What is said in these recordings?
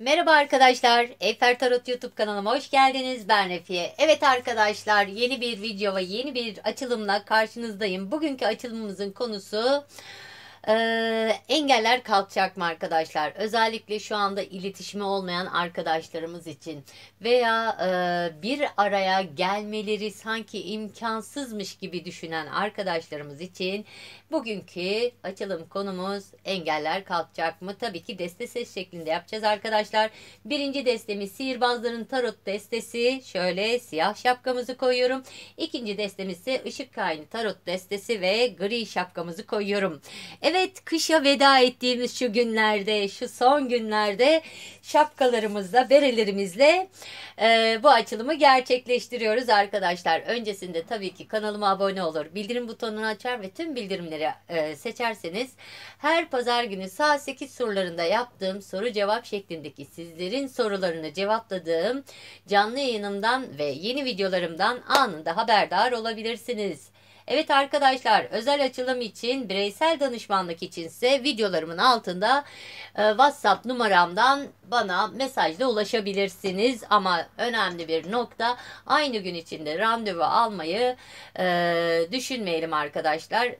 Merhaba arkadaşlar. Efer Tarot YouTube kanalıma hoş geldiniz. Ben Refiye. Evet arkadaşlar yeni bir video ve yeni bir açılımla karşınızdayım. Bugünkü açılımımızın konusu ee, engeller kalkacak mı arkadaşlar? Özellikle şu anda iletişimi olmayan arkadaşlarımız için veya e, bir araya gelmeleri sanki imkansızmış gibi düşünen arkadaşlarımız için bugünkü açılım konumuz engeller kalkacak mı? Tabii ki deste ses şeklinde yapacağız arkadaşlar. Birinci destemiz sihirbazların tarot destesi. Şöyle siyah şapkamızı koyuyorum. İkinci destemiz ise ışık kayını tarot destesi ve gri şapkamızı koyuyorum. Evet kışa veda ettiğimiz şu günlerde, şu son günlerde şapkalarımızla, berelerimizle e, bu açılımı gerçekleştiriyoruz arkadaşlar. Öncesinde tabii ki kanalıma abone olur, bildirim butonunu açar ve tüm bildirimleri e, seçerseniz her pazar günü saat 8 sorularında yaptığım soru cevap şeklindeki sizlerin sorularını cevapladığım canlı yayınımdan ve yeni videolarımdan anında haberdar olabilirsiniz. Evet arkadaşlar özel açılım için bireysel danışmanlık içinse videolarımın altında e, WhatsApp numaramdan bana mesajla ulaşabilirsiniz. Ama önemli bir nokta aynı gün içinde randevu almayı e, düşünmeyelim arkadaşlar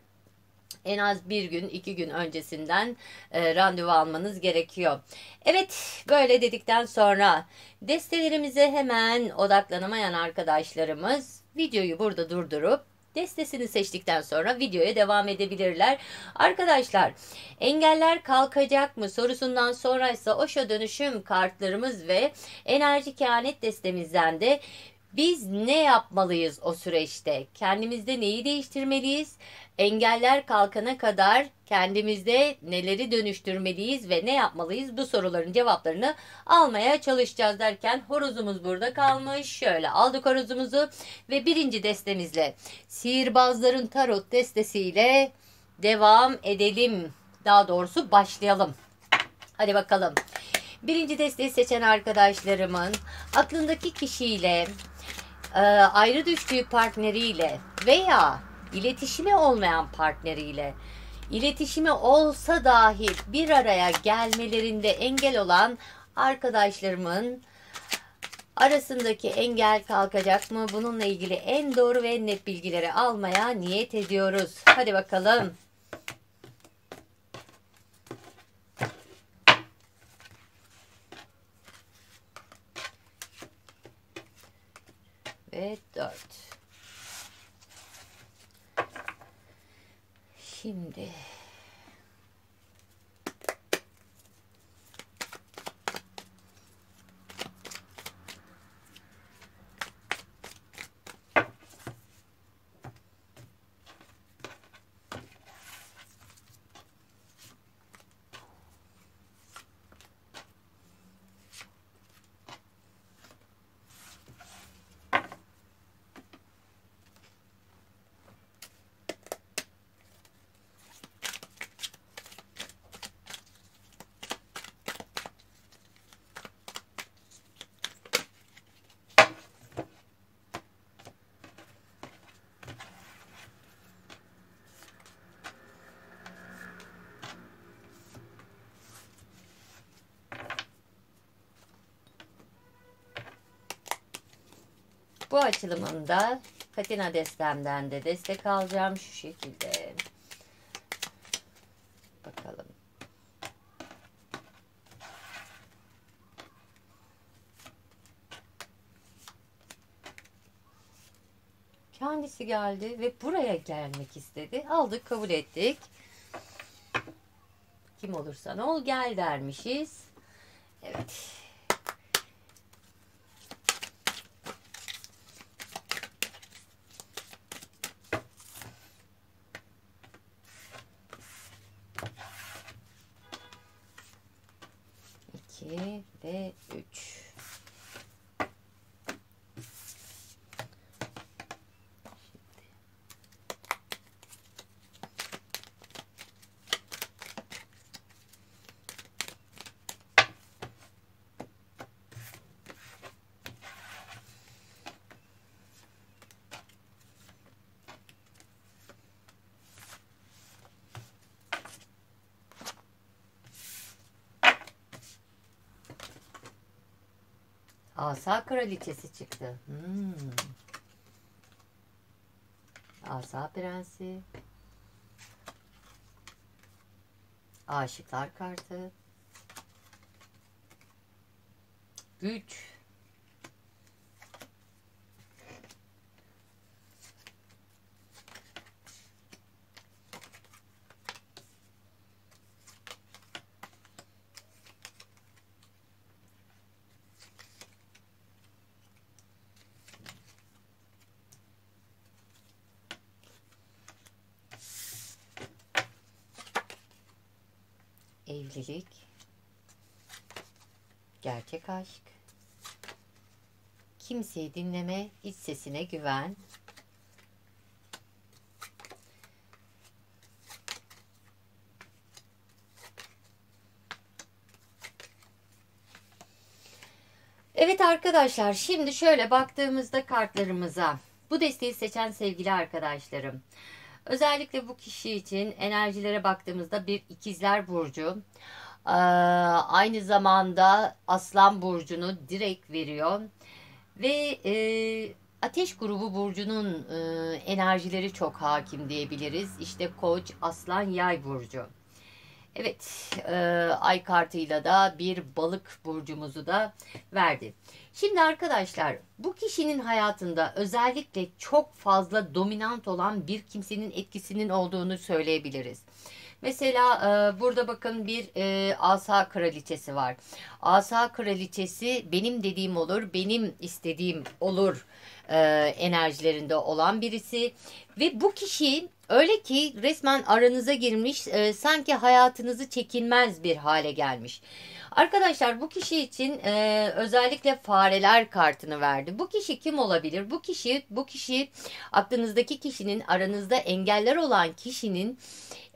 en az bir gün iki gün öncesinden e, randevu almanız gerekiyor. Evet böyle dedikten sonra destelerimize hemen odaklanamayan arkadaşlarımız videoyu burada durdurup destesini seçtikten sonra videoya devam edebilirler. Arkadaşlar engeller kalkacak mı sorusundan sonra ise Osho dönüşüm kartlarımız ve enerji kehanet destemizden de biz ne yapmalıyız o süreçte? Kendimizde neyi değiştirmeliyiz? Engeller kalkana kadar kendimizde neleri dönüştürmeliyiz ve ne yapmalıyız? Bu soruların cevaplarını almaya çalışacağız derken horozumuz burada kalmış. Şöyle aldık horozumuzu ve birinci destemizle sihirbazların tarot destesiyle devam edelim. Daha doğrusu başlayalım. Hadi bakalım. Birinci desteği seçen arkadaşlarımın aklındaki kişiyle e, ayrı düştüğü partneriyle veya iletişimi olmayan partneriyle iletişimi olsa dahi bir araya gelmelerinde engel olan arkadaşlarımın arasındaki engel kalkacak mı? Bununla ilgili en doğru ve en net bilgileri almaya niyet ediyoruz. Hadi bakalım. ve 4. Şimdi Bu açılımında Katina destemden de destek alacağım şu şekilde. Bakalım. Kendisi geldi ve buraya gelmek istedi. Aldık, kabul ettik. Kim olursan ol gel dermişiz. Asa kraliçesi çıktı. Hmm. Asa prensi. Aşıklar kartı. Güç. Evlilik, gerçek aşk, kimseyi dinleme, iç sesine güven, Evet arkadaşlar şimdi şöyle baktığımızda kartlarımıza. Bu desteği seçen sevgili arkadaşlarım Özellikle bu kişi için enerjilere baktığımızda bir ikizler burcu. Ee, aynı zamanda aslan burcunu direkt veriyor. Ve e, ateş grubu burcunun e, enerjileri çok hakim diyebiliriz. İşte koç, aslan, yay burcu. Evet, e, ay kartıyla da bir balık burcumuzu da verdi. Şimdi arkadaşlar bu kişinin hayatında özellikle çok fazla dominant olan bir kimsenin etkisinin olduğunu söyleyebiliriz. Mesela e, burada bakın bir e, asa kraliçesi var. Asa kraliçesi benim dediğim olur, benim istediğim olur e, enerjilerinde olan birisi. Ve bu kişi öyle ki resmen aranıza girmiş, e, sanki hayatınızı çekilmez bir hale gelmiş. Arkadaşlar bu kişi için e, özellikle fareler kartını verdi. Bu kişi kim olabilir? Bu kişi bu kişi aklınızdaki kişinin aranızda engeller olan kişinin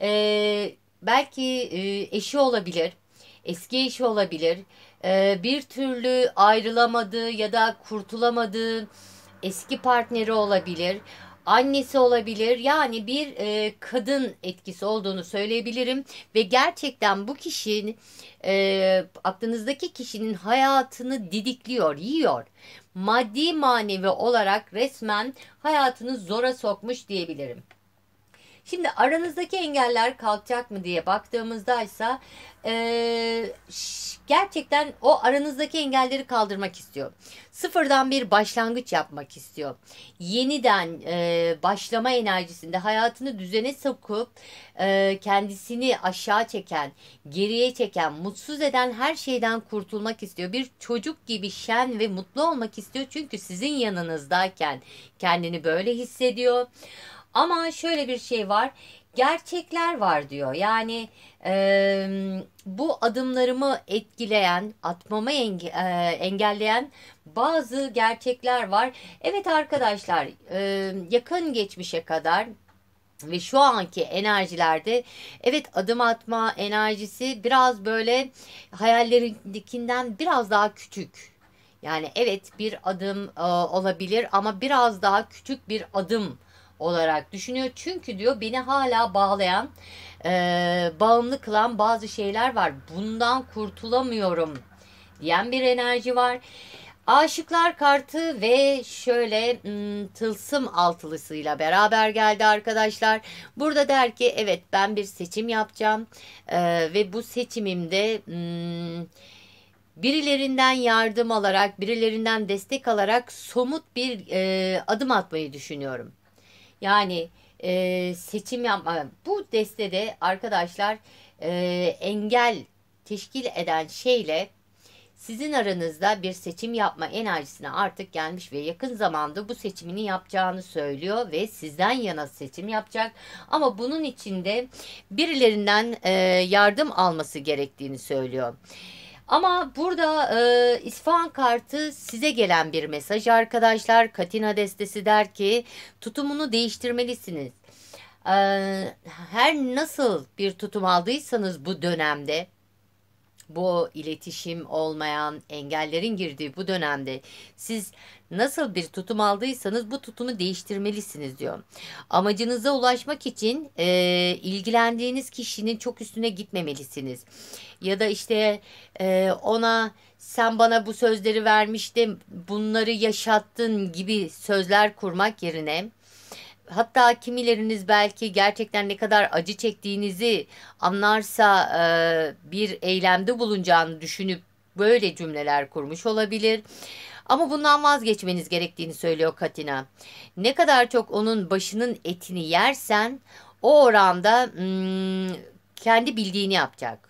e, belki e, eşi olabilir. Eski eşi olabilir. E, bir türlü ayrılamadığı ya da kurtulamadığı eski partneri olabilir annesi olabilir. Yani bir e, kadın etkisi olduğunu söyleyebilirim ve gerçekten bu kişinin e, aklınızdaki kişinin hayatını didikliyor, yiyor. Maddi manevi olarak resmen hayatını zora sokmuş diyebilirim. Şimdi aranızdaki engeller kalkacak mı diye baktığımızda ise gerçekten o aranızdaki engelleri kaldırmak istiyor. Sıfırdan bir başlangıç yapmak istiyor. Yeniden e, başlama enerjisinde hayatını düzene sokup e, kendisini aşağı çeken, geriye çeken, mutsuz eden her şeyden kurtulmak istiyor. Bir çocuk gibi şen ve mutlu olmak istiyor. Çünkü sizin yanınızdayken kendini böyle hissediyor. Ama şöyle bir şey var. Gerçekler var diyor. Yani e, bu adımlarımı etkileyen, atmamı enge, e, engelleyen bazı gerçekler var. Evet arkadaşlar e, yakın geçmişe kadar ve şu anki enerjilerde evet adım atma enerjisi biraz böyle hayallerindekinden biraz daha küçük. Yani evet bir adım e, olabilir ama biraz daha küçük bir adım olarak düşünüyor. Çünkü diyor beni hala bağlayan, e, bağımlı kılan bazı şeyler var. Bundan kurtulamıyorum diyen bir enerji var. Aşıklar kartı ve şöyle ım, tılsım altılısıyla beraber geldi arkadaşlar. Burada der ki evet ben bir seçim yapacağım ee, ve bu seçimimde ım, birilerinden yardım alarak, birilerinden destek alarak somut bir e, adım atmayı düşünüyorum. Yani e, seçim yapma. Bu destede arkadaşlar e, engel teşkil eden şeyle sizin aranızda bir seçim yapma enerjisine artık gelmiş ve yakın zamanda bu seçimini yapacağını söylüyor ve sizden yana seçim yapacak. Ama bunun içinde birilerinden e, yardım alması gerektiğini söylüyor. Ama burada e, İsfahan kartı size gelen bir mesaj arkadaşlar. Katina destesi der ki tutumunu değiştirmelisiniz. E, her nasıl bir tutum aldıysanız bu dönemde bu iletişim olmayan engellerin girdiği bu dönemde siz nasıl bir tutum aldıysanız bu tutumu değiştirmelisiniz diyor. Amacınıza ulaşmak için e, ilgilendiğiniz kişinin çok üstüne gitmemelisiniz. Ya da işte e, ona sen bana bu sözleri vermiştin bunları yaşattın gibi sözler kurmak yerine hatta kimileriniz belki gerçekten ne kadar acı çektiğinizi anlarsa e, bir eylemde bulunacağını düşünüp böyle cümleler kurmuş olabilir. Ama bundan vazgeçmeniz gerektiğini söylüyor Katina. Ne kadar çok onun başının etini yersen o oranda hmm, kendi bildiğini yapacak.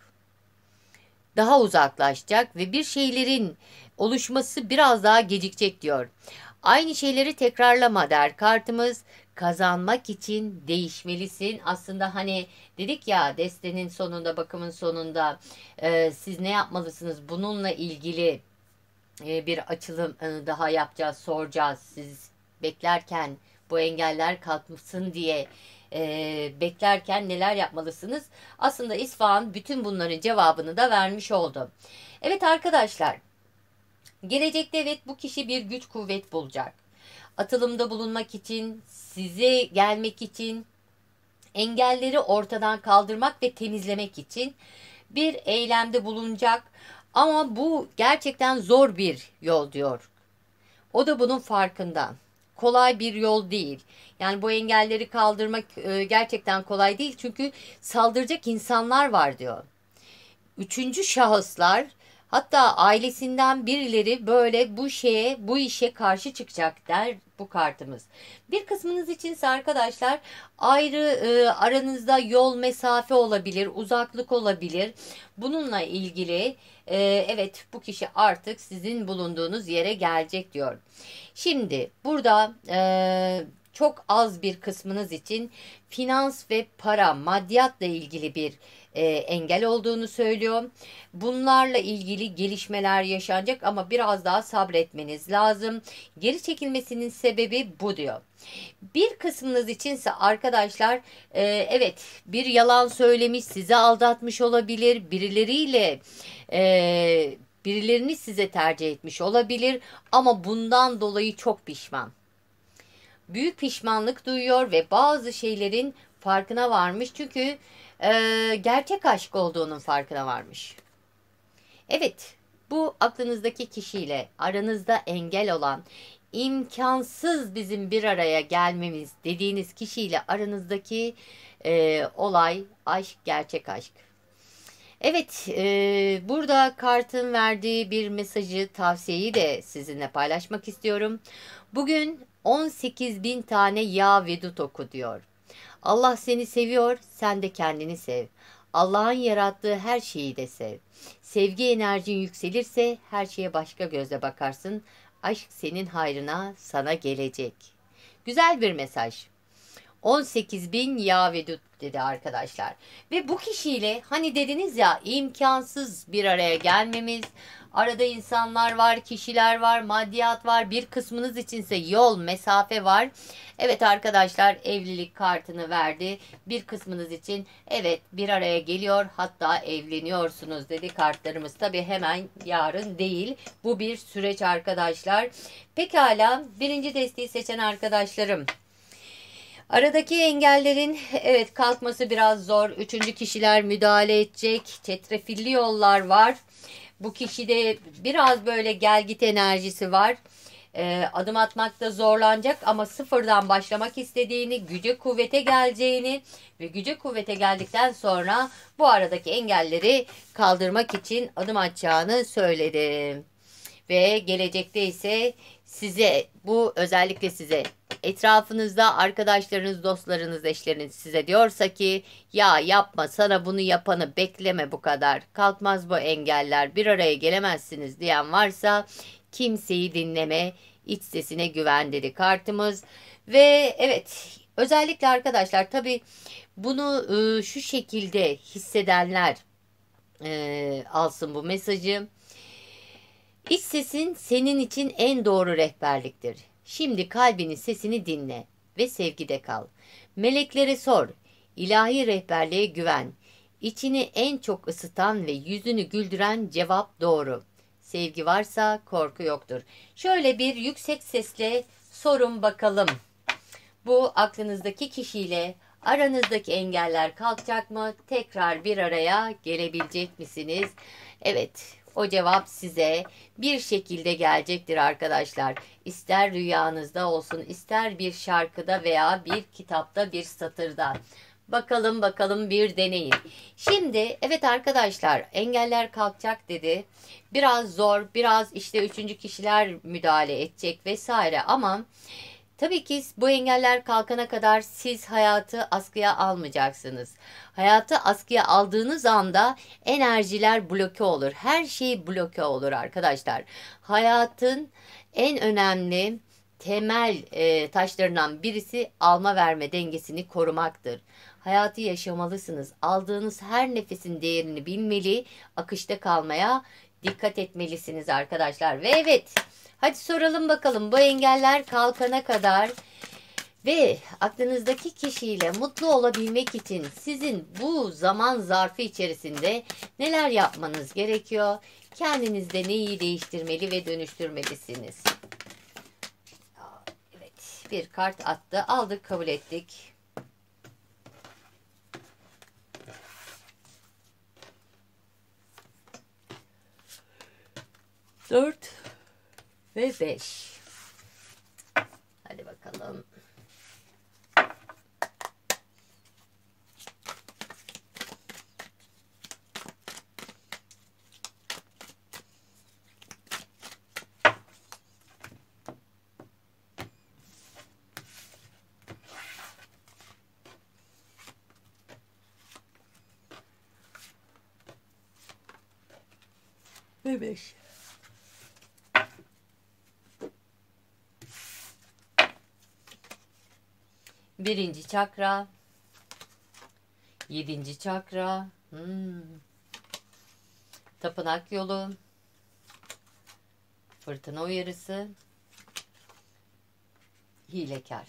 Daha uzaklaşacak ve bir şeylerin oluşması biraz daha gecikecek diyor. Aynı şeyleri tekrarlama der kartımız kazanmak için değişmelisin. Aslında hani dedik ya destenin sonunda bakımın sonunda e, siz ne yapmalısınız bununla ilgili e, bir açılım e, daha yapacağız soracağız. Siz beklerken bu engeller kalkmışsın diye e, beklerken neler yapmalısınız? Aslında İsfahan bütün bunların cevabını da vermiş oldu. Evet arkadaşlar gelecekte evet bu kişi bir güç kuvvet bulacak atılımda bulunmak için, size gelmek için, engelleri ortadan kaldırmak ve temizlemek için bir eylemde bulunacak. Ama bu gerçekten zor bir yol diyor. O da bunun farkında. Kolay bir yol değil. Yani bu engelleri kaldırmak e, gerçekten kolay değil. Çünkü saldıracak insanlar var diyor. Üçüncü şahıslar Hatta ailesinden birileri böyle bu şeye, bu işe karşı çıkacak der bu kartımız. Bir kısmınız içinse arkadaşlar ayrı e, aranızda yol mesafe olabilir, uzaklık olabilir. Bununla ilgili e, evet bu kişi artık sizin bulunduğunuz yere gelecek diyor. Şimdi burada e, çok az bir kısmınız için finans ve para, maddiyatla ilgili bir e, engel olduğunu söylüyor. Bunlarla ilgili gelişmeler yaşanacak ama biraz daha sabretmeniz lazım. Geri çekilmesinin sebebi bu diyor. Bir kısmınız içinse arkadaşlar e, evet bir yalan söylemiş sizi aldatmış olabilir birileriyle e, birilerini size tercih etmiş olabilir ama bundan dolayı çok pişman. Büyük pişmanlık duyuyor ve bazı şeylerin farkına varmış çünkü e, gerçek aşk olduğunun farkına varmış. Evet, bu aklınızdaki kişiyle aranızda engel olan imkansız bizim bir araya gelmemiz dediğiniz kişiyle aranızdaki e, olay aşk gerçek aşk. Evet e, burada kartın verdiği bir mesajı tavsiyeyi de sizinle paylaşmak istiyorum. Bugün 18 bin tane yağ ve dut oku diyor. Allah seni seviyor, sen de kendini sev. Allah'ın yarattığı her şeyi de sev. Sevgi enerjin yükselirse her şeye başka gözle bakarsın. Aşk senin hayrına sana gelecek. Güzel bir mesaj. 18 bin yağ ve dut dedi arkadaşlar. Ve bu kişiyle hani dediniz ya imkansız bir araya gelmemiz. Arada insanlar var, kişiler var, maddiyat var. Bir kısmınız içinse yol, mesafe var. Evet arkadaşlar evlilik kartını verdi. Bir kısmınız için evet bir araya geliyor hatta evleniyorsunuz dedi kartlarımız. Tabi hemen yarın değil. Bu bir süreç arkadaşlar. Pekala birinci desteği seçen arkadaşlarım. Aradaki engellerin evet kalkması biraz zor. Üçüncü kişiler müdahale edecek. Çetrefilli yollar var. Bu kişide biraz böyle gel git enerjisi var. Ee, adım atmakta zorlanacak ama sıfırdan başlamak istediğini, güce kuvvete geleceğini ve güce kuvvete geldikten sonra bu aradaki engelleri kaldırmak için adım atacağını söyledim. Ve gelecekte ise size bu özellikle size etrafınızda arkadaşlarınız, dostlarınız, eşleriniz size diyorsa ki ya yapma sana bunu yapanı bekleme bu kadar. Kalkmaz bu engeller bir araya gelemezsiniz diyen varsa kimseyi dinleme iç sesine güven dedi kartımız. Ve evet özellikle arkadaşlar tabi bunu e, şu şekilde hissedenler e, alsın bu mesajı. İç sesin senin için en doğru rehberliktir. Şimdi kalbinin sesini dinle ve sevgide kal. Meleklere sor, ilahi rehberliğe güven. içini en çok ısıtan ve yüzünü güldüren cevap doğru. Sevgi varsa korku yoktur. Şöyle bir yüksek sesle sorun bakalım. Bu aklınızdaki kişiyle aranızdaki engeller kalkacak mı? Tekrar bir araya gelebilecek misiniz? Evet, o cevap size bir şekilde gelecektir arkadaşlar. İster rüyanızda olsun, ister bir şarkıda veya bir kitapta, bir satırda. Bakalım bakalım bir deneyin. Şimdi evet arkadaşlar engeller kalkacak dedi. Biraz zor, biraz işte üçüncü kişiler müdahale edecek vesaire ama Tabii ki bu engeller kalkana kadar siz hayatı askıya almayacaksınız. Hayatı askıya aldığınız anda enerjiler bloke olur. Her şey bloke olur arkadaşlar. Hayatın en önemli temel e, taşlarından birisi alma verme dengesini korumaktır. Hayatı yaşamalısınız. Aldığınız her nefesin değerini bilmeli, akışta kalmaya dikkat etmelisiniz arkadaşlar. Ve evet Hadi soralım bakalım bu engeller kalkana kadar ve aklınızdaki kişiyle mutlu olabilmek için sizin bu zaman zarfı içerisinde neler yapmanız gerekiyor? Kendinizde neyi değiştirmeli ve dönüştürmelisiniz? Evet, bir kart attı. Aldık, kabul ettik. Dört ve 5. Hadi bakalım. Ve Birinci çakra. Yedinci çakra. Hmm. Tapınak yolu. Fırtına uyarısı. Hilekar.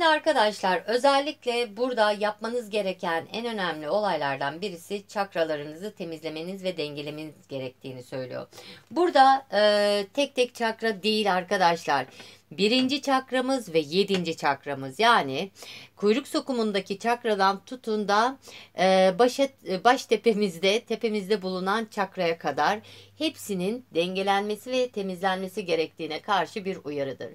Şimdi arkadaşlar özellikle burada yapmanız gereken en önemli olaylardan birisi çakralarınızı temizlemeniz ve dengelemeniz gerektiğini söylüyor. Burada e, tek tek çakra değil arkadaşlar birinci çakramız ve yedinci çakramız yani kuyruk sokumundaki çakradan tutun da e, başa, e, baş tepemizde tepemizde bulunan çakraya kadar hepsinin dengelenmesi ve temizlenmesi gerektiğine karşı bir uyarıdır.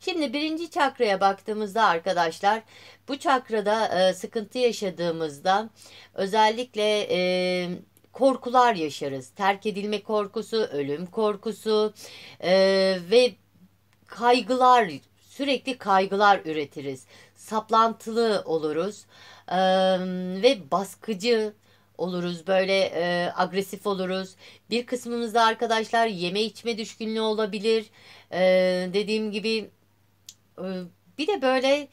Şimdi birinci çakraya baktığımızda arkadaşlar bu çakrada e, sıkıntı yaşadığımızda özellikle e, korkular yaşarız. Terk edilme korkusu, ölüm korkusu e, ve kaygılar, sürekli kaygılar üretiriz. Saplantılı oluruz e, ve baskıcı oluruz. Böyle e, agresif oluruz. Bir kısmımızda arkadaşlar yeme içme düşkünlüğü olabilir. E, dediğim gibi e, bir de böyle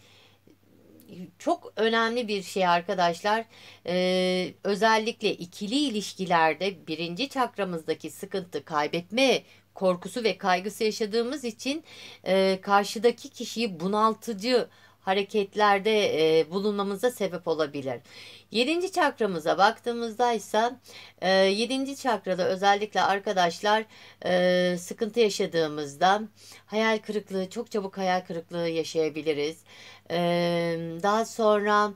çok önemli bir şey arkadaşlar. Ee, özellikle ikili ilişkilerde birinci çakramızdaki sıkıntı kaybetme korkusu ve kaygısı yaşadığımız için e, karşıdaki kişiyi bunaltıcı hareketlerde e, bulunmamıza sebep olabilir. Yedinci çakramıza baktığımızda ise e, yedinci çakrada özellikle arkadaşlar e, sıkıntı yaşadığımızda hayal kırıklığı çok çabuk hayal kırıklığı yaşayabiliriz. E, daha sonra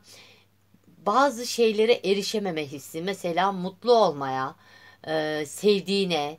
bazı şeylere erişememe hissi mesela mutlu olmaya, e, sevdiğine,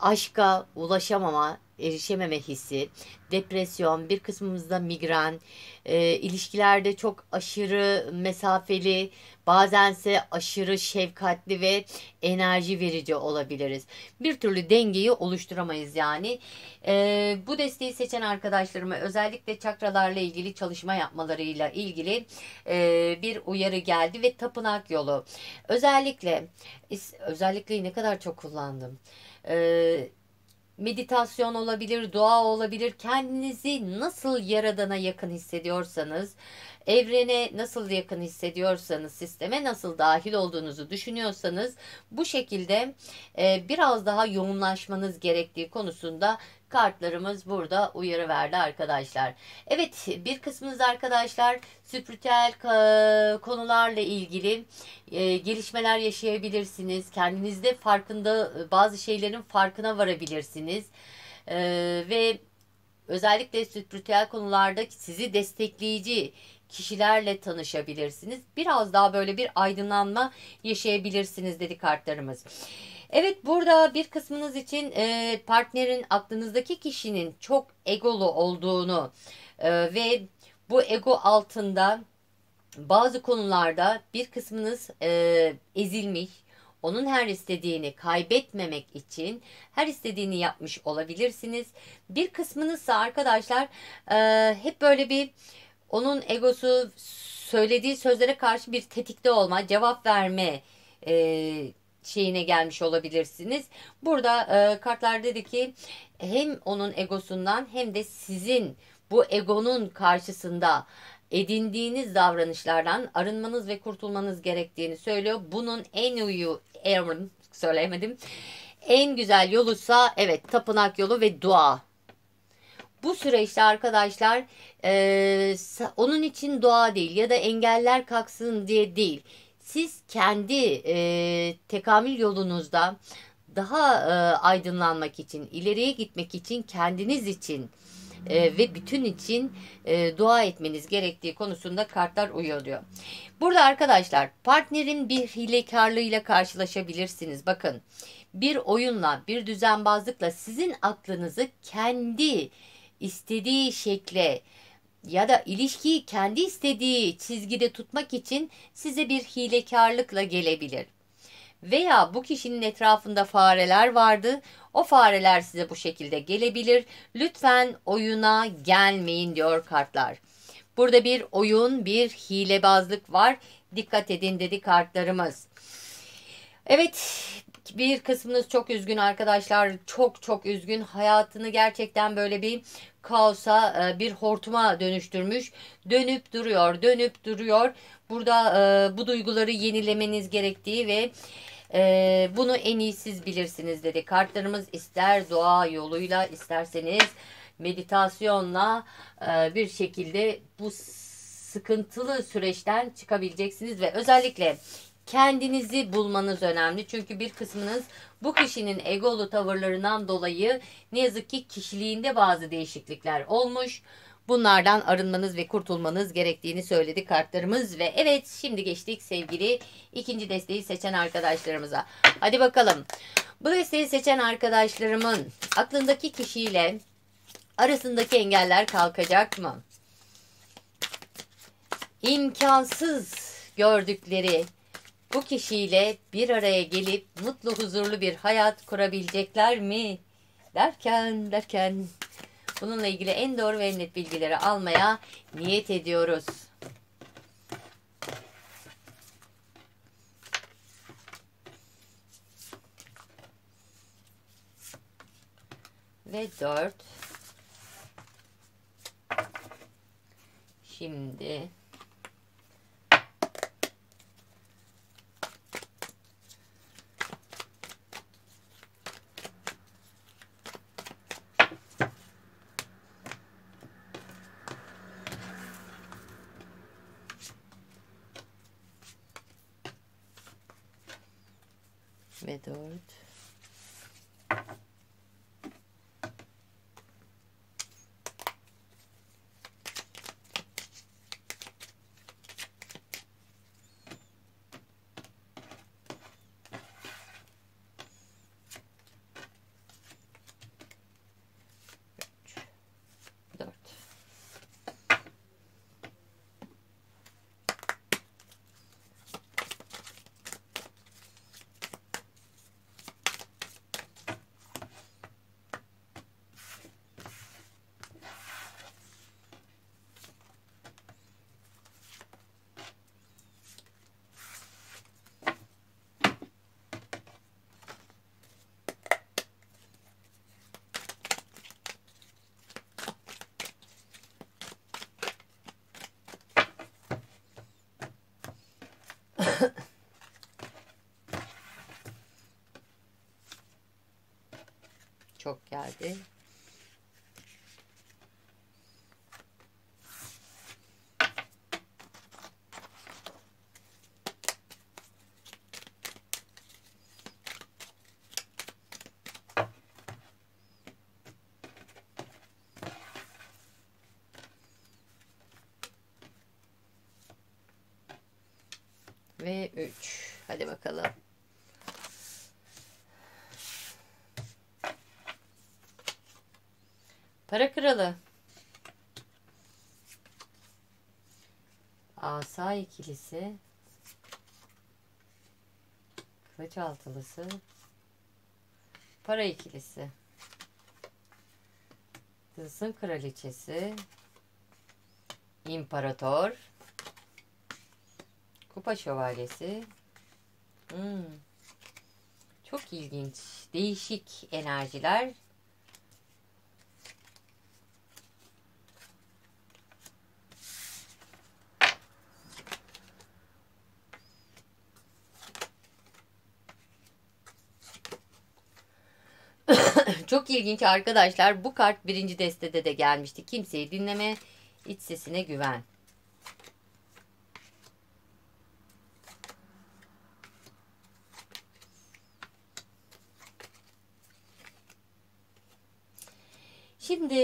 aşka ulaşamama, erişememe hissi, depresyon, bir kısmımızda migren, e, ilişkilerde çok aşırı mesafeli, bazense aşırı şefkatli ve enerji verici olabiliriz. Bir türlü dengeyi oluşturamayız yani. E, bu desteği seçen arkadaşlarıma özellikle çakralarla ilgili çalışma yapmalarıyla ilgili e, bir uyarı geldi ve tapınak yolu. Özellikle özellikle ne kadar çok kullandım. Eee meditasyon olabilir, dua olabilir. Kendinizi nasıl yaradana yakın hissediyorsanız, evrene nasıl yakın hissediyorsanız, sisteme nasıl dahil olduğunuzu düşünüyorsanız bu şekilde e, biraz daha yoğunlaşmanız gerektiği konusunda kartlarımız burada uyarı verdi arkadaşlar. Evet bir kısmınız arkadaşlar spiritüel konularla ilgili e, gelişmeler yaşayabilirsiniz. Kendinizde farkında bazı şeylerin farkına varabilirsiniz. E, ve özellikle spiritüel konularda sizi destekleyici kişilerle tanışabilirsiniz. Biraz daha böyle bir aydınlanma yaşayabilirsiniz dedi kartlarımız. Evet burada bir kısmınız için e, partnerin aklınızdaki kişinin çok egolu olduğunu e, ve bu ego altında bazı konularda bir kısmınız e, ezilmiş, onun her istediğini kaybetmemek için her istediğini yapmış olabilirsiniz. Bir kısmınız ise arkadaşlar e, hep böyle bir onun egosu söylediği sözlere karşı bir tetikte olma, cevap verme e, şeyine gelmiş olabilirsiniz. Burada e, kartlar dedi ki hem onun egosundan hem de sizin bu egonun karşısında edindiğiniz davranışlardan arınmanız ve kurtulmanız gerektiğini söylüyor. Bunun en uyu, Aaron söyleyemedim. En güzel yoluysa evet tapınak yolu ve dua. Bu süreçte arkadaşlar e, onun için dua değil ya da engeller kalksın diye değil siz kendi e, tekamül yolunuzda daha e, aydınlanmak için, ileriye gitmek için, kendiniz için e, ve bütün için e, dua etmeniz gerektiği konusunda kartlar uyuyor. Burada arkadaşlar partnerin bir hilekarlığıyla karşılaşabilirsiniz. Bakın bir oyunla, bir düzenbazlıkla sizin aklınızı kendi istediği şekle ya da ilişkiyi kendi istediği çizgide tutmak için size bir hilekarlıkla gelebilir. Veya bu kişinin etrafında fareler vardı. O fareler size bu şekilde gelebilir. Lütfen oyuna gelmeyin diyor kartlar. Burada bir oyun, bir hilebazlık var. Dikkat edin dedi kartlarımız. Evet, bir kısmınız çok üzgün arkadaşlar. Çok çok üzgün. Hayatını gerçekten böyle bir kaosa, e, bir hortuma dönüştürmüş. Dönüp duruyor, dönüp duruyor. Burada e, bu duyguları yenilemeniz gerektiği ve e, bunu en iyi siz bilirsiniz dedi. Kartlarımız ister dua yoluyla isterseniz meditasyonla bir şekilde bu sıkıntılı süreçten çıkabileceksiniz ve özellikle kendinizi bulmanız önemli. Çünkü bir kısmınız bu kişinin egolu tavırlarından dolayı ne yazık ki kişiliğinde bazı değişiklikler olmuş. Bunlardan arınmanız ve kurtulmanız gerektiğini söyledi kartlarımız ve evet şimdi geçtik sevgili ikinci desteği seçen arkadaşlarımıza. Hadi bakalım. Bu desteği seçen arkadaşlarımın aklındaki kişiyle arasındaki engeller kalkacak mı? İmkansız gördükleri bu kişiyle bir araya gelip mutlu huzurlu bir hayat kurabilecekler mi? Derken derken bununla ilgili en doğru ve en net bilgileri almaya niyet ediyoruz. Ve dört. Şimdi ve çok geldi. Ve 3. Hadi bakalım. Para kralı. Asa ikilisi. Kılıç altılısı. Para ikilisi. Tılsım kraliçesi. İmparator. Kupa şövalyesi. Hmm. Çok ilginç. Değişik enerjiler. Çok ilginç arkadaşlar. Bu kart birinci destede de gelmişti. Kimseyi dinleme, iç sesine güven. Şimdi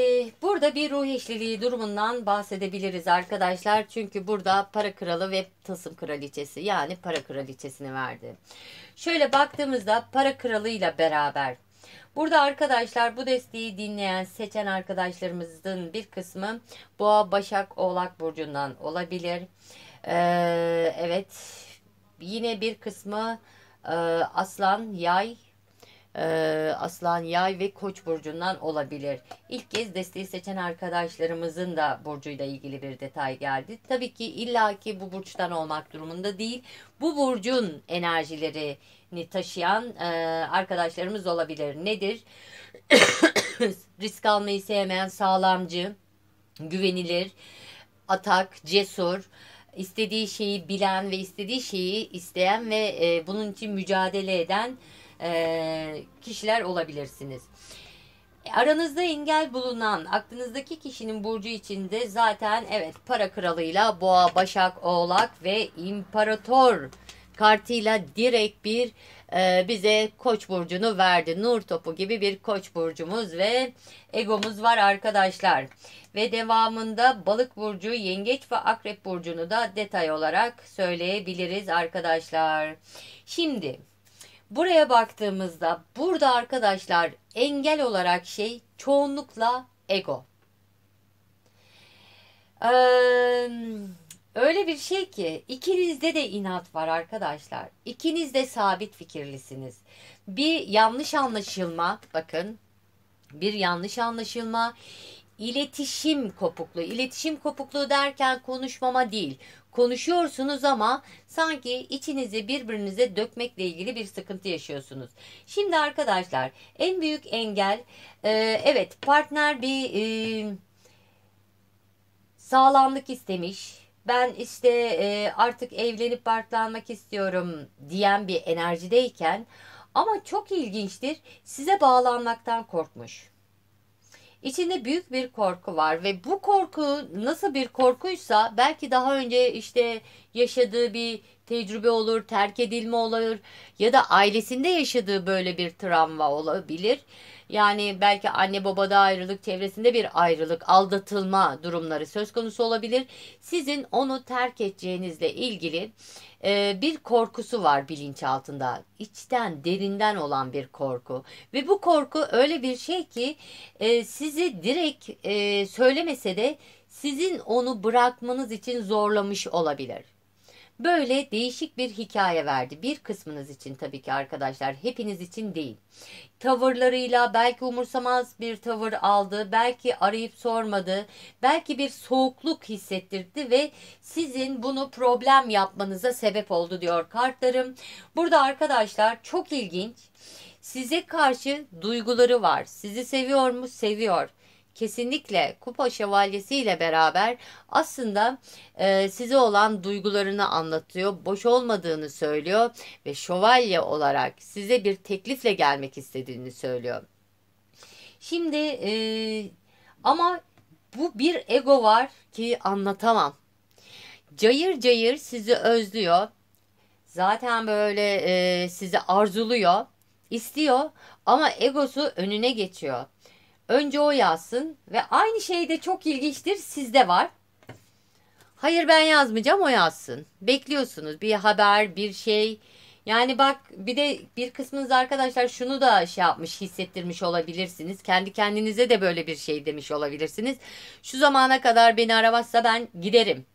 burada bir ruh eşliliği durumundan bahsedebiliriz arkadaşlar. Çünkü burada para kralı ve tasım kraliçesi yani para kraliçesini verdi. Şöyle baktığımızda para kralıyla beraber Burada arkadaşlar bu desteği dinleyen, seçen arkadaşlarımızın bir kısmı Boğa, Başak, Oğlak burcundan olabilir. Ee, evet. Yine bir kısmı e, Aslan, Yay, e, Aslan, Yay ve Koç burcundan olabilir. İlk kez desteği seçen arkadaşlarımızın da burcuyla ilgili bir detay geldi. Tabii ki illaki bu burçtan olmak durumunda değil. Bu burcun enerjileri ni taşıyan e, arkadaşlarımız olabilir. Nedir? Risk almayı sevmeyen sağlamcı, güvenilir, atak, cesur, istediği şeyi bilen ve istediği şeyi isteyen ve e, bunun için mücadele eden e, kişiler olabilirsiniz. Aranızda engel bulunan aklınızdaki kişinin burcu içinde zaten evet para kralıyla boğa, başak, oğlak ve imparator kartıyla direkt bir e, bize koç burcunu verdi. Nur topu gibi bir koç burcumuz ve egomuz var arkadaşlar. Ve devamında balık burcu, yengeç ve akrep burcunu da detay olarak söyleyebiliriz arkadaşlar. Şimdi buraya baktığımızda burada arkadaşlar engel olarak şey çoğunlukla ego. Eee Öyle bir şey ki ikinizde de inat var arkadaşlar. İkiniz de sabit fikirlisiniz. Bir yanlış anlaşılma bakın bir yanlış anlaşılma iletişim kopukluğu. İletişim kopukluğu derken konuşmama değil. Konuşuyorsunuz ama sanki içinizi birbirinize dökmekle ilgili bir sıkıntı yaşıyorsunuz. Şimdi arkadaşlar en büyük engel e, evet partner bir e, sağlamlık istemiş ben işte e, artık evlenip barklanmak istiyorum diyen bir enerjideyken ama çok ilginçtir size bağlanmaktan korkmuş. İçinde büyük bir korku var ve bu korku nasıl bir korkuysa belki daha önce işte yaşadığı bir tecrübe olur, terk edilme olur ya da ailesinde yaşadığı böyle bir travma olabilir. Yani belki anne babada ayrılık, çevresinde bir ayrılık, aldatılma durumları söz konusu olabilir. Sizin onu terk edeceğinizle ilgili e, bir korkusu var bilinçaltında. İçten, derinden olan bir korku. Ve bu korku öyle bir şey ki e, sizi direkt e, söylemese de sizin onu bırakmanız için zorlamış olabilir. Böyle değişik bir hikaye verdi. Bir kısmınız için tabii ki arkadaşlar. Hepiniz için değil. Tavırlarıyla belki umursamaz bir tavır aldı. Belki arayıp sormadı. Belki bir soğukluk hissettirdi ve sizin bunu problem yapmanıza sebep oldu diyor kartlarım. Burada arkadaşlar çok ilginç. Size karşı duyguları var. Sizi seviyor mu? Seviyor kesinlikle kupa şövalyesi ile beraber aslında e, size olan duygularını anlatıyor. Boş olmadığını söylüyor ve şövalye olarak size bir teklifle gelmek istediğini söylüyor. Şimdi e, ama bu bir ego var ki anlatamam. Cayır cayır sizi özlüyor. Zaten böyle e, sizi arzuluyor, istiyor ama egosu önüne geçiyor. Önce o yazsın ve aynı şey de çok ilginçtir sizde var. Hayır ben yazmayacağım o yazsın. Bekliyorsunuz bir haber bir şey. Yani bak bir de bir kısmınız arkadaşlar şunu da şey yapmış hissettirmiş olabilirsiniz. Kendi kendinize de böyle bir şey demiş olabilirsiniz. Şu zamana kadar beni aramazsa ben giderim.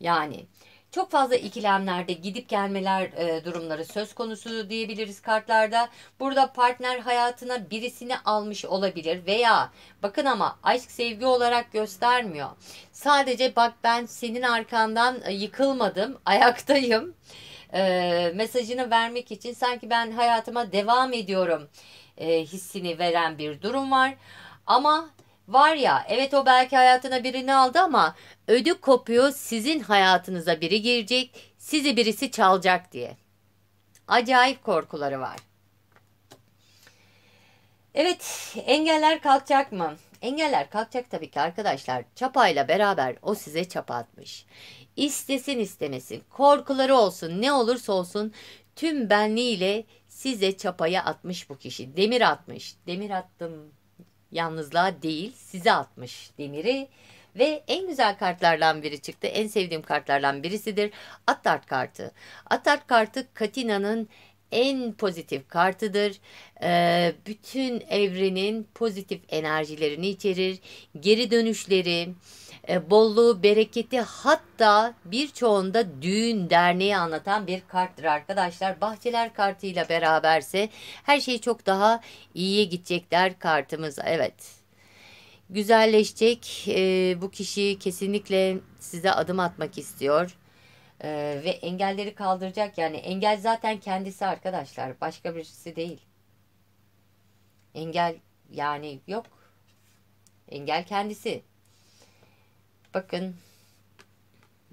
Yani çok fazla ikilemlerde gidip gelmeler e, durumları söz konusu diyebiliriz kartlarda. Burada partner hayatına birisini almış olabilir veya bakın ama aşk sevgi olarak göstermiyor. Sadece bak ben senin arkandan e, yıkılmadım, ayaktayım. E, mesajını vermek için sanki ben hayatıma devam ediyorum e, hissini veren bir durum var. Ama var ya evet o belki hayatına birini aldı ama ödü kopuyor sizin hayatınıza biri girecek sizi birisi çalacak diye. Acayip korkuları var. Evet engeller kalkacak mı? Engeller kalkacak tabii ki arkadaşlar. Çapayla beraber o size çapa atmış. İstesin istemesin korkuları olsun ne olursa olsun tüm benliğiyle size çapaya atmış bu kişi. Demir atmış. Demir attım yalnızlığa değil size atmış demiri ve en güzel kartlardan biri çıktı. En sevdiğim kartlardan birisidir. Attart kartı. Attart kartı Katina'nın en pozitif kartıdır. Ee, bütün evrenin pozitif enerjilerini içerir. Geri dönüşleri, e, bolluğu, bereketi hatta birçoğunda düğün derneği anlatan bir karttır arkadaşlar. Bahçeler kartıyla beraberse her şey çok daha iyiye gidecekler kartımız. Evet. Güzelleşecek. E, bu kişi kesinlikle size adım atmak istiyor. E, ve engelleri kaldıracak. Yani engel zaten kendisi arkadaşlar. Başka birisi değil. Engel yani yok. Engel kendisi. Bakın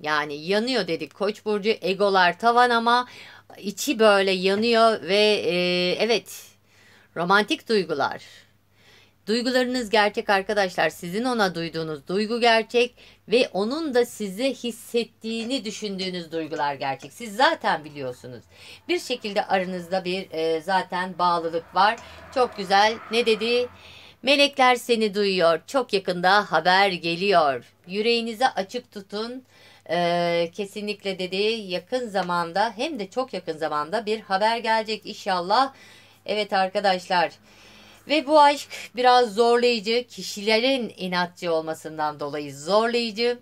yani yanıyor dedik. Koç burcu egolar tavan ama içi böyle yanıyor ve e, evet romantik duygular. Duygularınız gerçek arkadaşlar. Sizin ona duyduğunuz duygu gerçek ve onun da size hissettiğini düşündüğünüz duygular gerçek. Siz zaten biliyorsunuz. Bir şekilde aranızda bir e, zaten bağlılık var. Çok güzel. Ne dedi? Melekler seni duyuyor. Çok yakında haber geliyor. Yüreğinizi açık tutun. Ee, kesinlikle dedi yakın zamanda hem de çok yakın zamanda bir haber gelecek inşallah. Evet arkadaşlar. Ve bu aşk biraz zorlayıcı. Kişilerin inatçı olmasından dolayı zorlayıcı.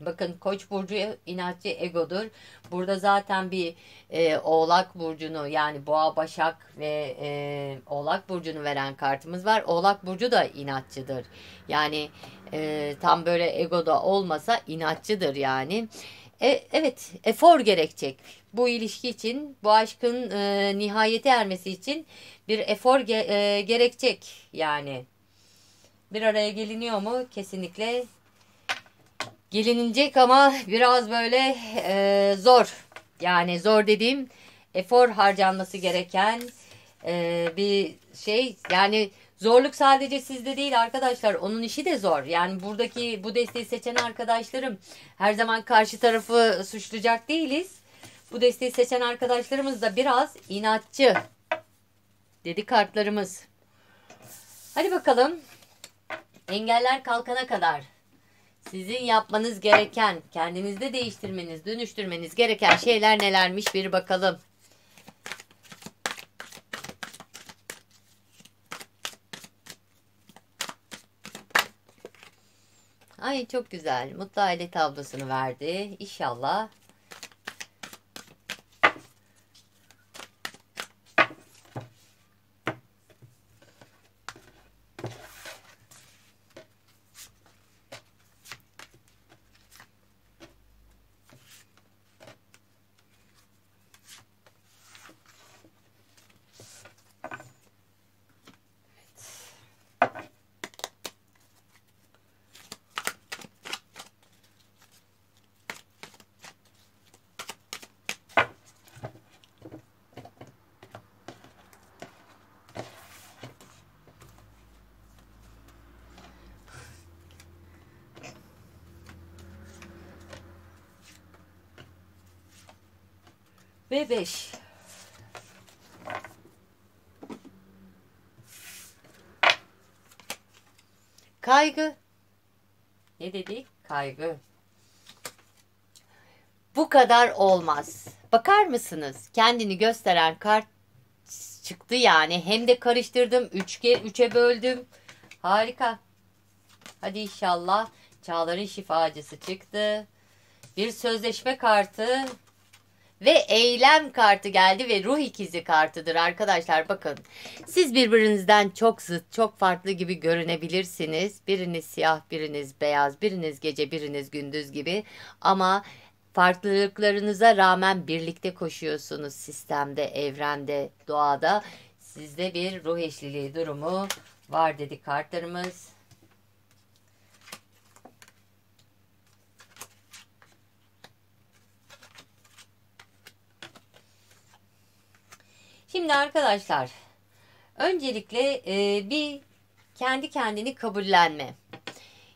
Bakın Koç burcu inatçı egodur. Burada zaten bir e, Oğlak burcunu yani Boğa, Başak ve e, Oğlak burcunu veren kartımız var. Oğlak burcu da inatçıdır. Yani e, tam böyle egoda olmasa inatçıdır yani. E, evet, efor gerekecek. Bu ilişki için, bu aşkın e, nihayete ermesi için bir efor ge, e, gerekecek yani. Bir araya geliniyor mu? Kesinlikle gelinilecek ama biraz böyle e, zor. Yani zor dediğim efor harcanması gereken e, bir şey. Yani zorluk sadece sizde değil arkadaşlar. Onun işi de zor. Yani buradaki bu desteği seçen arkadaşlarım her zaman karşı tarafı suçlayacak değiliz. Bu desteği seçen arkadaşlarımız da biraz inatçı. Dedi kartlarımız. Hadi bakalım. Engeller kalkana kadar sizin yapmanız gereken, kendinizde değiştirmeniz, dönüştürmeniz gereken şeyler nelermiş bir bakalım. Ay çok güzel. Mutlu aile tablosunu verdi. İnşallah Ve 5. Kaygı. Ne dedik? Kaygı. Bu kadar olmaz. Bakar mısınız? Kendini gösteren kart çıktı yani. Hem de karıştırdım. Üçge, üçe böldüm. Harika. Hadi inşallah. Çağlar'ın şifacısı çıktı. Bir sözleşme kartı ve eylem kartı geldi ve ruh ikizi kartıdır arkadaşlar bakın. Siz birbirinizden çok zıt, çok farklı gibi görünebilirsiniz. Biriniz siyah, biriniz beyaz, biriniz gece, biriniz gündüz gibi ama farklılıklarınıza rağmen birlikte koşuyorsunuz sistemde, evrende, doğada. Sizde bir ruh eşliliği durumu var dedi kartlarımız. Şimdi arkadaşlar öncelikle e, bir kendi kendini kabullenme.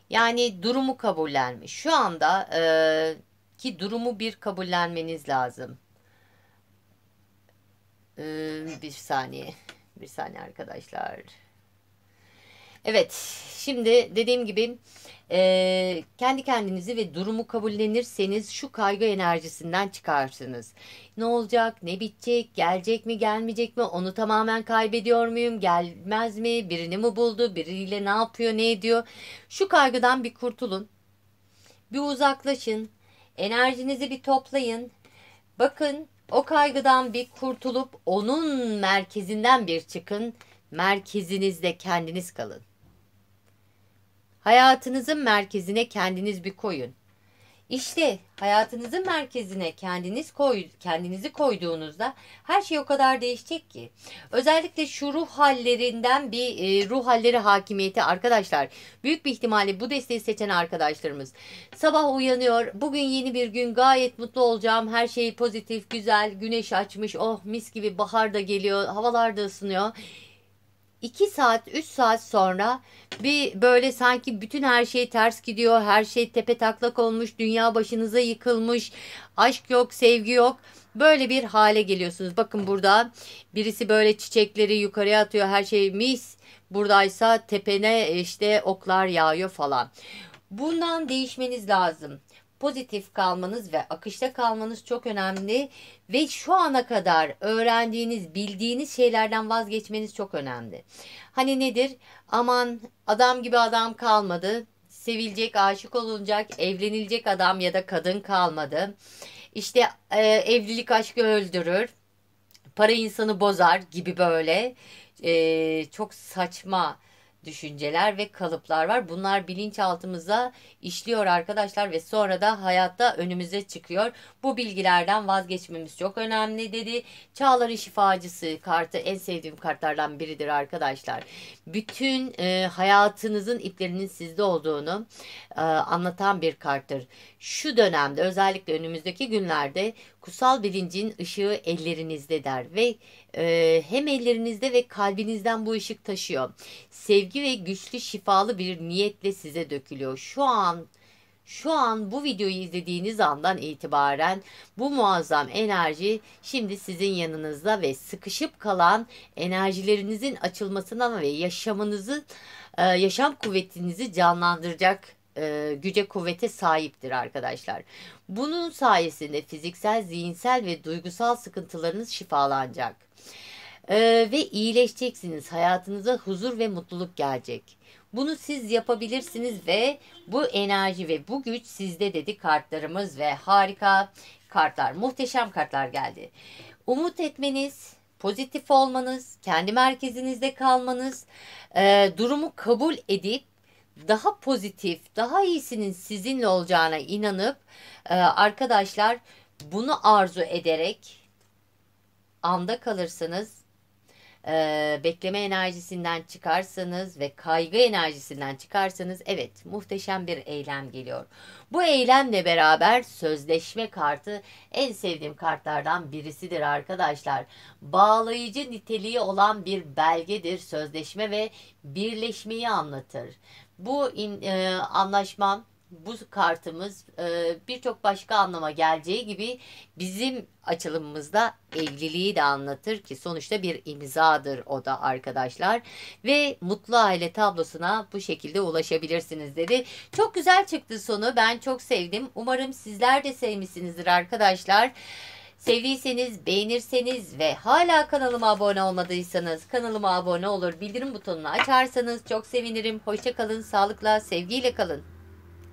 Yani durumu kabullenme. Şu anda e, ki durumu bir kabullenmeniz lazım. E, bir saniye. Bir saniye arkadaşlar. Evet, şimdi dediğim gibi e, kendi kendinizi ve durumu kabullenirseniz şu kaygı enerjisinden çıkarsınız. Ne olacak, ne bitecek, gelecek mi, gelmeyecek mi, onu tamamen kaybediyor muyum, gelmez mi, birini mi buldu, biriyle ne yapıyor, ne ediyor. Şu kaygıdan bir kurtulun, bir uzaklaşın, enerjinizi bir toplayın. Bakın o kaygıdan bir kurtulup onun merkezinden bir çıkın. Merkezinizde kendiniz kalın. Hayatınızın merkezine kendiniz bir koyun. İşte hayatınızın merkezine kendiniz koy, kendinizi koyduğunuzda her şey o kadar değişecek ki. Özellikle şu ruh hallerinden bir e, ruh halleri hakimiyeti arkadaşlar. Büyük bir ihtimalle bu desteği seçen arkadaşlarımız sabah uyanıyor. Bugün yeni bir gün gayet mutlu olacağım. Her şey pozitif, güzel. Güneş açmış. Oh mis gibi bahar da geliyor. Havalar da ısınıyor 2 saat 3 saat sonra bir böyle sanki bütün her şey ters gidiyor. Her şey tepe taklak olmuş. Dünya başınıza yıkılmış. Aşk yok, sevgi yok. Böyle bir hale geliyorsunuz. Bakın burada birisi böyle çiçekleri yukarıya atıyor. Her şey mis. Buradaysa tepene işte oklar yağıyor falan. Bundan değişmeniz lazım pozitif kalmanız ve akışta kalmanız çok önemli ve şu ana kadar öğrendiğiniz, bildiğiniz şeylerden vazgeçmeniz çok önemli. Hani nedir? Aman adam gibi adam kalmadı. Sevilecek, aşık olunacak, evlenilecek adam ya da kadın kalmadı. İşte e, evlilik aşkı öldürür. Para insanı bozar gibi böyle e, çok saçma düşünceler ve kalıplar var. Bunlar bilinçaltımıza işliyor arkadaşlar ve sonra da hayatta önümüze çıkıyor. Bu bilgilerden vazgeçmemiz çok önemli dedi. Çağların şifacısı kartı en sevdiğim kartlardan biridir arkadaşlar. Bütün e, hayatınızın iplerinin sizde olduğunu e, anlatan bir karttır. Şu dönemde özellikle önümüzdeki günlerde kutsal bilincin ışığı ellerinizde der ve e, hem ellerinizde ve kalbinizden bu ışık taşıyor. Sevgi ve güçlü şifalı bir niyetle size dökülüyor. Şu an şu an bu videoyu izlediğiniz andan itibaren bu muazzam enerji şimdi sizin yanınızda ve sıkışıp kalan enerjilerinizin açılmasına ve yaşamınızı e, yaşam kuvvetinizi canlandıracak e, güce kuvvete sahiptir arkadaşlar. Bunun sayesinde fiziksel, zihinsel ve duygusal sıkıntılarınız şifalanacak. E, ve iyileşeceksiniz. Hayatınıza huzur ve mutluluk gelecek. Bunu siz yapabilirsiniz ve bu enerji ve bu güç sizde dedi kartlarımız ve harika kartlar, muhteşem kartlar geldi. Umut etmeniz, pozitif olmanız, kendi merkezinizde kalmanız, e, durumu kabul edip daha pozitif, daha iyisinin sizinle olacağına inanıp e, arkadaşlar bunu arzu ederek anda kalırsınız. E, bekleme enerjisinden çıkarsanız ve kaygı enerjisinden çıkarsanız evet muhteşem bir eylem geliyor. Bu eylemle beraber sözleşme kartı en sevdiğim kartlardan birisidir arkadaşlar. Bağlayıcı niteliği olan bir belgedir sözleşme ve birleşmeyi anlatır. Bu in, e, anlaşma bu kartımız e, birçok başka anlama geleceği gibi bizim açılımımızda evliliği de anlatır ki sonuçta bir imzadır o da arkadaşlar. Ve mutlu aile tablosuna bu şekilde ulaşabilirsiniz dedi. Çok güzel çıktı sonu. Ben çok sevdim. Umarım sizler de sevmişsinizdir arkadaşlar. Sevdiyseniz, beğenirseniz ve hala kanalıma abone olmadıysanız kanalıma abone olur, bildirim butonunu açarsanız çok sevinirim. Hoşça kalın, sağlıkla, sevgiyle kalın.